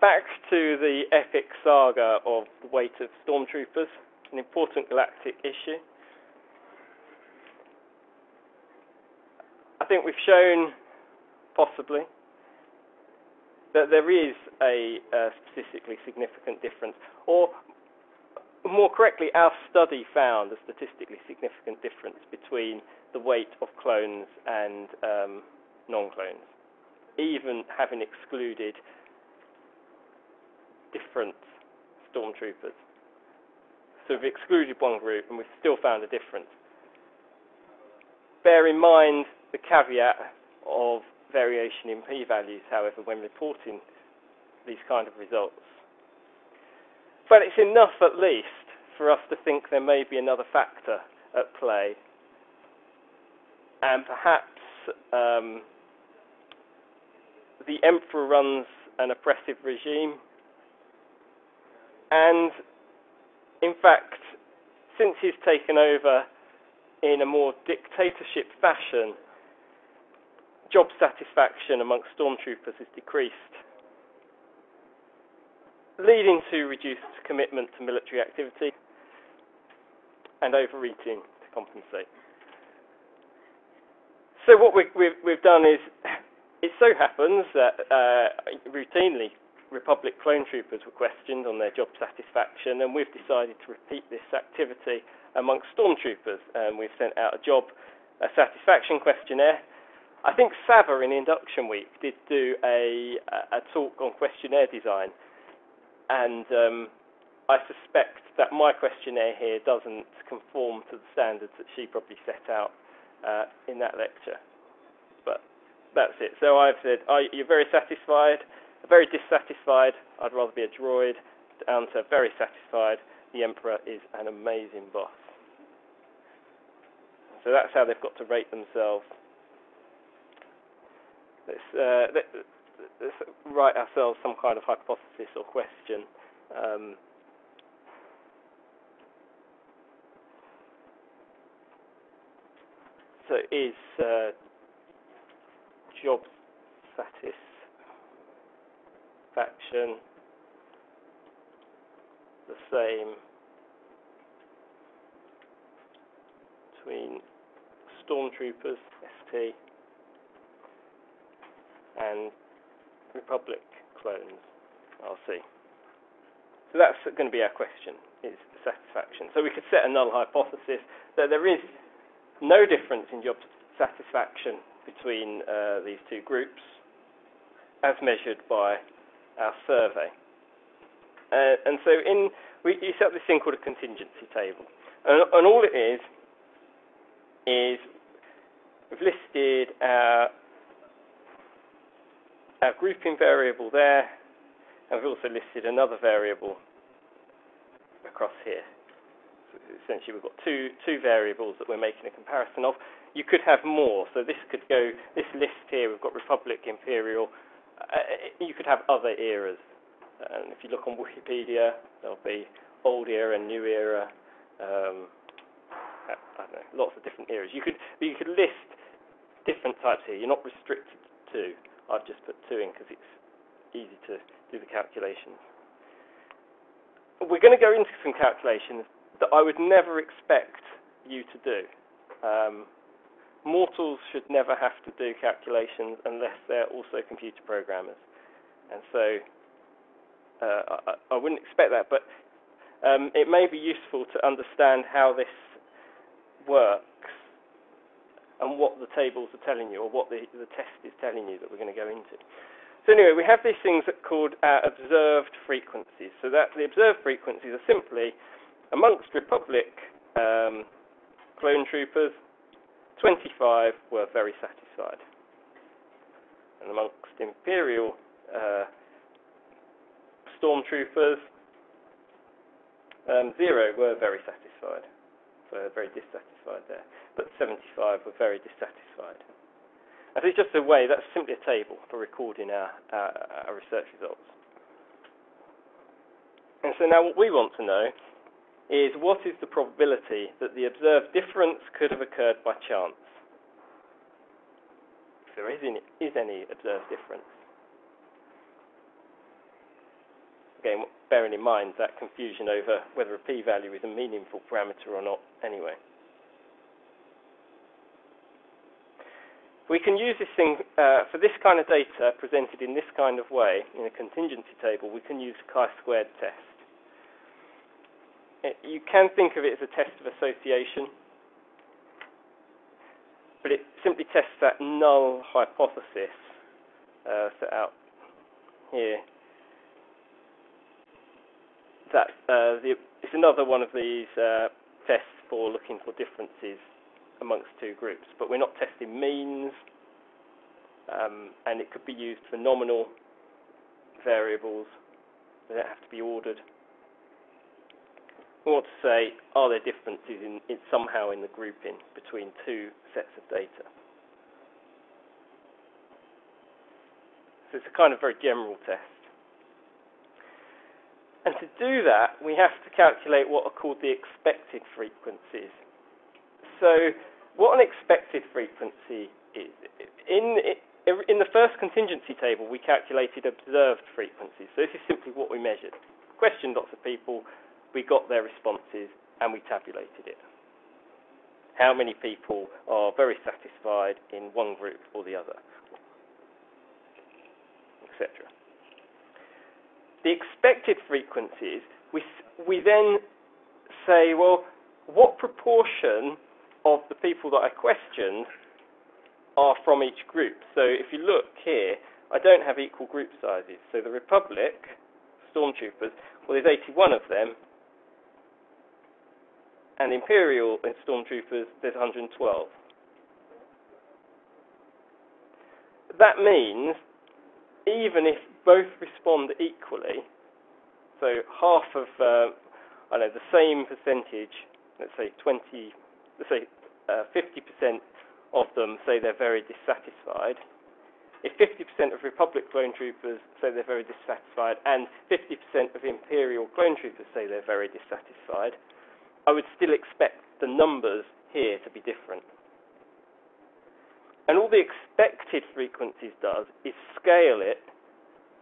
back to the epic saga of the weight of stormtroopers, an important galactic issue. I think we've shown, possibly, that there is a, a statistically significant difference, or more correctly, our study found a statistically significant difference between the weight of clones and um, non-clones, even having excluded different stormtroopers. So we've excluded one group and we've still found a difference. Bear in mind the caveat of variation in p-values, however, when reporting these kind of results. But it's enough at least for us to think there may be another factor at play. And perhaps um, the emperor runs an oppressive regime. And in fact, since he's taken over in a more dictatorship fashion, job satisfaction amongst stormtroopers is decreased, leading to reduced commitment to military activity and overeating to compensate. So what we, have done is, it so happens that uh, routinely Republic clone troopers were questioned on their job satisfaction, and we've decided to repeat this activity amongst stormtroopers. And we've sent out a job a satisfaction questionnaire. I think Sava in Induction Week did do a, a talk on questionnaire design, and um, I suspect that my questionnaire here doesn't conform to the standards that she probably set out uh, in that lecture. But that's it. So I've said, are you very satisfied? Very dissatisfied. I'd rather be a droid. Down to very satisfied. The Emperor is an amazing boss. So that's how they've got to rate themselves. Let's, uh, let's write ourselves some kind of hypothesis or question. Um, so is uh, job satisfaction the same between stormtroopers, ST, and Republic clones, RC. So that's going to be our question, is satisfaction. So we could set a null hypothesis that there is no difference in job satisfaction between uh, these two groups as measured by our survey. Uh, and so in we you set up this thing called a contingency table. And, and all it is is we've listed our our grouping variable there, and we've also listed another variable across here essentially we've got two two variables that we're making a comparison of. You could have more, so this could go this list here. We've got Republic, Imperial. Uh, you could have other eras, and if you look on Wikipedia, there'll be old era, and new era. Um, I don't know, lots of different eras. You could you could list different types here. You're not restricted to. I've just put two in because it's easy to do the calculations. We're going to go into some calculations that I would never expect you to do. Um, mortals should never have to do calculations unless they're also computer programmers. And so uh, I, I, wouldn't expect that, but um, it may be useful to understand how this works and what the tables are telling you or what the, the test is telling you that we're going to go into. So anyway, we have these things that called uh, observed frequencies. So that the observed frequencies are simply Amongst Republic um, clone troopers, 25 were very satisfied. And amongst Imperial uh, stormtroopers, um, zero were very satisfied. So very dissatisfied there. But 75 were very dissatisfied. And it's just a way, that's simply a table for recording our, our, our research results. And so now what we want to know is what is the probability that the observed difference could have occurred by chance? If there is any, is any observed difference. Again, bearing in mind that confusion over whether a p-value is a meaningful parameter or not anyway. We can use this thing, uh, for this kind of data presented in this kind of way, in a contingency table, we can use chi-squared test. It, you can think of it as a test of association, but it simply tests that null hypothesis uh, set out here. That uh, the, it's another one of these uh, tests for looking for differences amongst two groups, but we're not testing means, um, and it could be used for nominal variables. They don't have to be ordered. Want to say, are there differences in, in somehow in the grouping between two sets of data? So it's a kind of very general test. And to do that, we have to calculate what are called the expected frequencies. So what an expected frequency is. In, in the first contingency table, we calculated observed frequencies. So this is simply what we measured. Questioned lots of people, we got their responses, and we tabulated it. How many people are very satisfied in one group or the other, etc. The expected frequencies, we, we then say, well, what proportion of the people that I questioned are from each group. So if you look here, I don't have equal group sizes. So the Republic, stormtroopers, well, there's 81 of them, and Imperial stormtroopers, there's 112. That means even if both respond equally, so half of, uh, I know, the same percentage, let's say 20, let's say uh, 50% of them say they're very dissatisfied, if 50% of Republic clone troopers say they're very dissatisfied and 50% of Imperial clone troopers say they're very dissatisfied, I would still expect the numbers here to be different. And all the expected frequencies does is scale it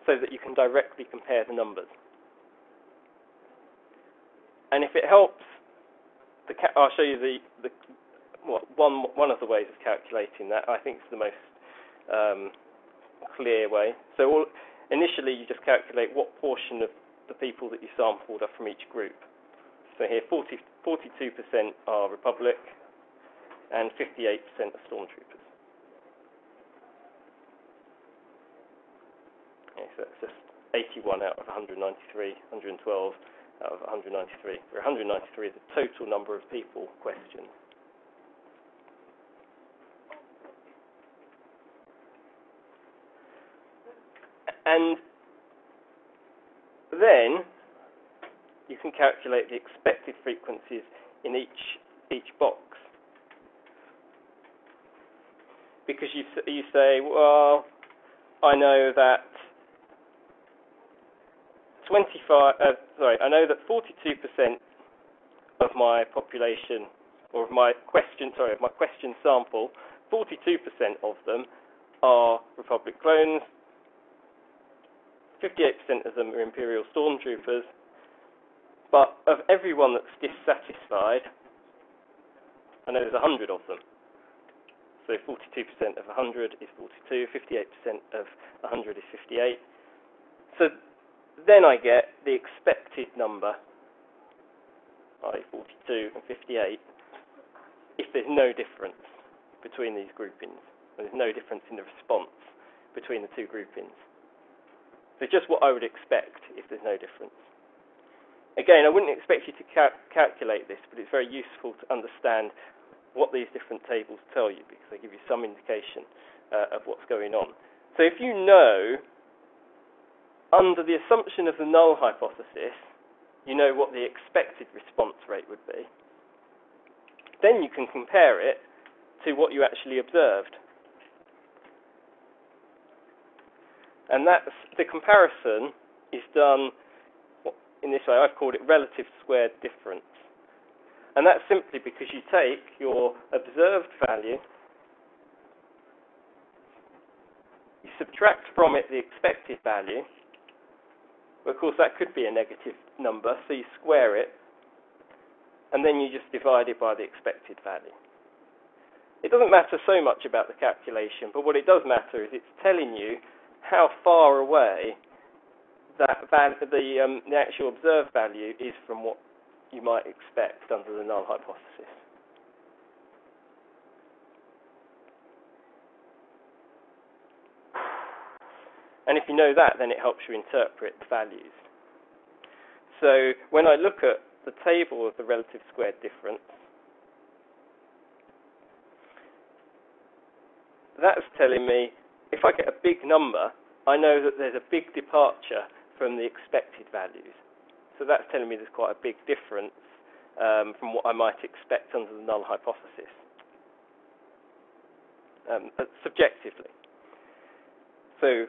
so that you can directly compare the numbers. And if it helps, I'll show you the, the well, one one of the ways of calculating that. I think is the most um, clear way. So all, initially, you just calculate what portion of the people that you sampled are from each group. So here, 40, 42% are Republic, and 58% are Stormtroopers. Okay, so that's just 81 out of 193, 112 out of 193, where 193 is the total number of people questioned. And then you can calculate the expected frequencies in each each box. Because you you say, well, I know that 25. Uh, sorry, I know that 42% of my population, or of my question, sorry, of my question sample, 42% of them are Republic clones, 58% of them are Imperial stormtroopers, but of everyone that's dissatisfied, I know there's 100 of them. So 42% of 100 is 42, 58% of 100 is 58. So then I get the expected number, i.e. 42 and 58, if there's no difference between these groupings. There's no difference in the response between the two groupings. So just what I would expect if there's no difference. Again, I wouldn't expect you to ca- calculate this, but it's very useful to understand what these different tables tell you because they give you some indication uh, of what's going on. So if you know, under the assumption of the null hypothesis, you know what the expected response rate would be, then you can compare it to what you actually observed. And that's the comparison is done in this way. I've called it relative squared difference. And that's simply because you take your observed value, you subtract from it the expected value, of course, that could be a negative number, so you square it, and then you just divide it by the expected value. It doesn't matter so much about the calculation, but what it does matter is it's telling you how far away that the, um, the actual observed value is from what you might expect under the null hypothesis. And if you know that, then it helps you interpret the values. So when I look at the table of the relative squared difference, that's telling me if I get a big number, I know that there's a big departure from the expected values. So that's telling me there's quite a big difference um, from what I might expect under the null hypothesis, um, subjectively. So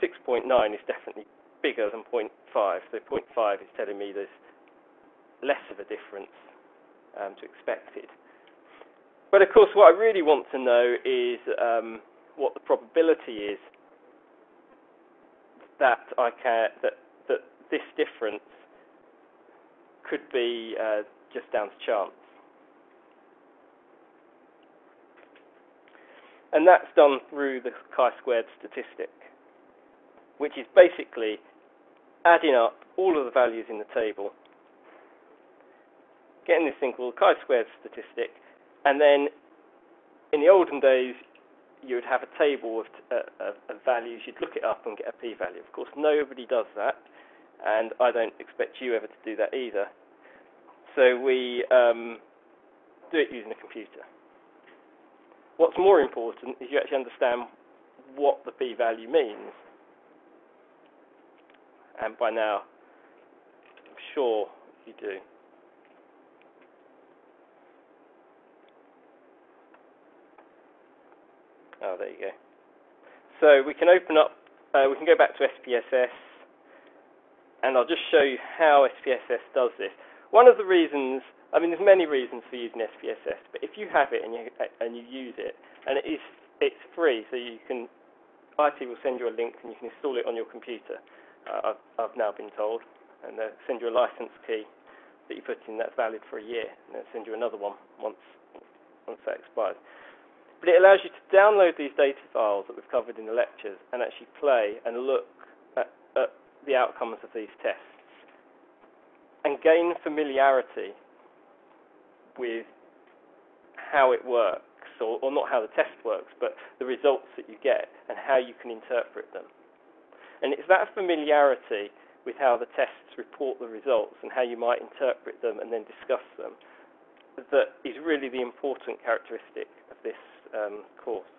6.9 is definitely bigger than 0.5. So 0.5 is telling me there's less of a difference um, to expected. But of course, what I really want to know is um, what the probability is that I care that that this difference could be uh, just down to chance. And that's done through the chi-squared statistic which is basically adding up all of the values in the table, getting this thing called chi-squared statistic, and then in the olden days, you would have a table of, uh, of, values. You'd look it up and get a p-value. Of course, nobody does that, and I don't expect you ever to do that either. So we um, do it using a computer. What's more important is you actually understand what the p-value means and by now, I'm sure you do. Oh, there you go. So we can open up, uh, we can go back to SPSS, and I'll just show you how SPSS does this. One of the reasons, I mean, there's many reasons for using SPSS, but if you have it and you and you use it, and it is it's free, so you can, IT will send you a link and you can install it on your computer uh, I've, I've now been told, and they'll send you a license key that you put in that's valid for a year, and they'll send you another one once once that expires. But it allows you to download these data files that we've covered in the lectures and actually play and look at, at the outcomes of these tests and gain familiarity with how it works, or, or not how the test works, but the results that you get and how you can interpret them. And it's that familiarity with how the tests report the results and how you might interpret them and then discuss them that is really the important characteristic of this Um, course.